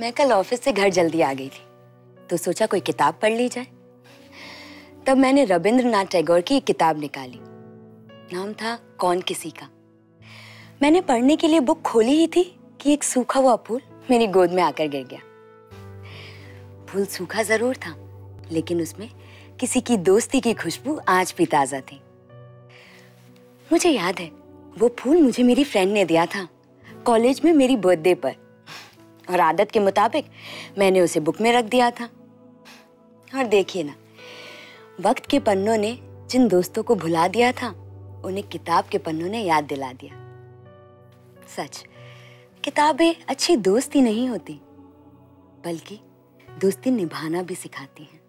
मैं कल ऑफ़िस से घर जल्दी आ गई थी तो सोचा कोई किताब पढ़ ली जाए। तब मैंने रविंद्रनाथ टैगोर की एक किताब निकाली। नाम था कौन किसी का। मैंने पढ़ने के लिए बुक खोली ही थी कि एक सूखा हुआ फूल मेरी गोद में आकर गिर गया। फूल सूखा ज़रूर था, लेकिन उसमें किसी की दोस्ती की खुशबू आज भी ताज़ा थी। मुझे याद है, वो फूल मुझे मेरी फ्रेंड ने दिया था, कॉलेज में मेरी बर्थडे पर। और आदत के मुताबिक मैंने उसे बुक में रख दिया था। और देखिए ना, वक्त के पन्नों ने जिन दोस्तों को भुला दिया था, उन्हें किताब के पन्नों ने याद दिला दिया। सच, किताबें अच्छी दोस्ती नहीं होती, बल्कि दोस्ती निभाना भी सिखाती हैं।